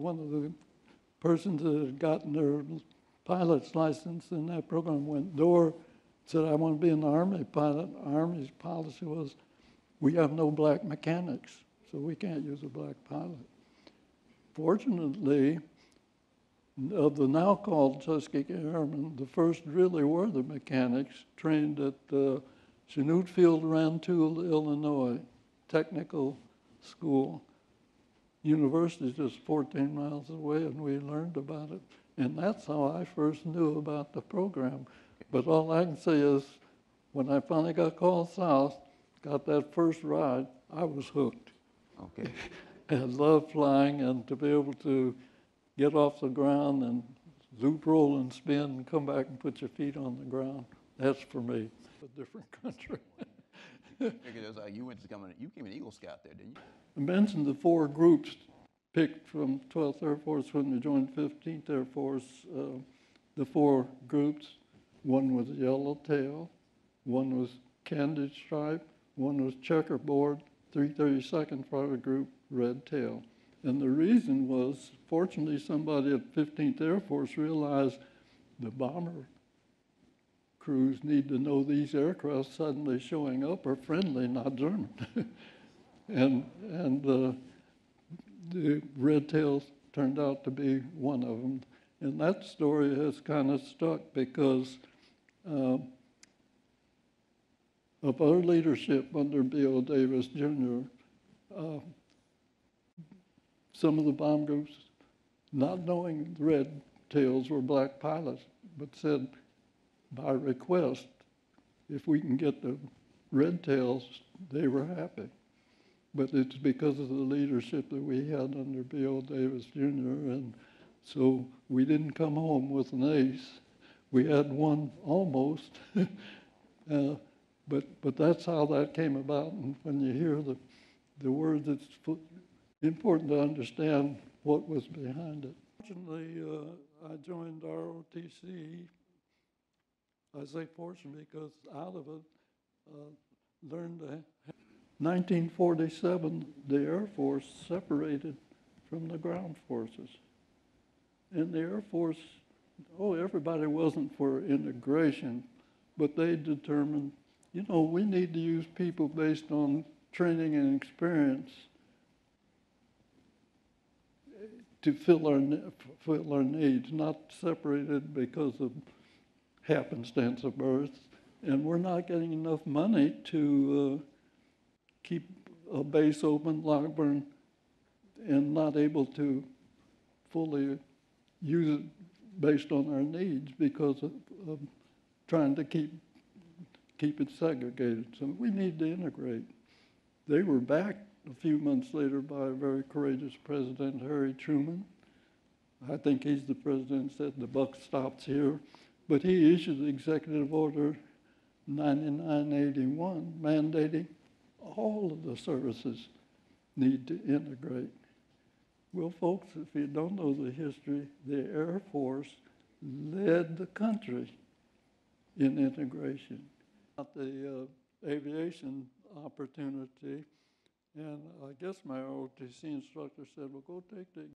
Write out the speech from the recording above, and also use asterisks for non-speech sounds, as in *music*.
one of the persons that had gotten their pilot's license in that program went door, said, I want to be an Army pilot. Army's policy was, we have no black mechanics, so we can't use a black pilot. Fortunately, of the now called Tuskegee Airmen, the first really were the mechanics trained at uh, Chanute Field, Rantoul, Illinois, technical school. University is just 14 miles away, and we learned about it. And that's how I first knew about the program. But all I can say is, when I finally got called south, got that first ride, I was hooked. Okay. *laughs* and love flying and to be able to get off the ground and loop, roll, and spin and come back and put your feet on the ground. That's for me. A different *laughs* country. Figured it was like you went to come in, you became an Eagle Scout there, didn't you? I mentioned the four groups picked from 12th Air Force when they joined 15th Air Force. Uh, the four groups, one was yellowtail, one was candy stripe, one was checkerboard, 332nd Fighter Group, red tail. And the reason was, fortunately, somebody at 15th Air Force realized the bomber crews need to know these aircraft suddenly showing up are friendly, not German. *laughs* and and the red tails turned out to be one of them. And that story has kind of stuck because uh, of our leadership under Bill Davis Jr. Uh, some of the bomb groups, not knowing the red tails were black pilots, but said by request, if we can get the red tails, they were happy. But it's because of the leadership that we had under Bill Davis Jr. And so we didn't come home with an ace. We had one almost. *laughs* uh, but, but that's how that came about. And when you hear the, the words, it's important to understand what was behind it. Fortunately, uh, I joined ROTC. I say fortunately because out of it, uh, learned to 1947, the Air Force separated from the ground forces. And the Air Force, oh, everybody wasn't for integration, but they determined, you know, we need to use people based on training and experience to fill our, fill our needs, not separated because of happenstance of birth. And we're not getting enough money to uh, keep a base open, Lockbourne, and not able to fully use it based on our needs because of, of trying to keep keep it segregated. So we need to integrate. They were backed a few months later by a very courageous President, Harry Truman. I think he's the president said the buck stops here. But he issued Executive Order 9981 mandating all of the services need to integrate. Well, folks, if you don't know the history, the Air Force led the country in integration. At the uh, aviation opportunity, and I guess my ROTC instructor said, well, go take the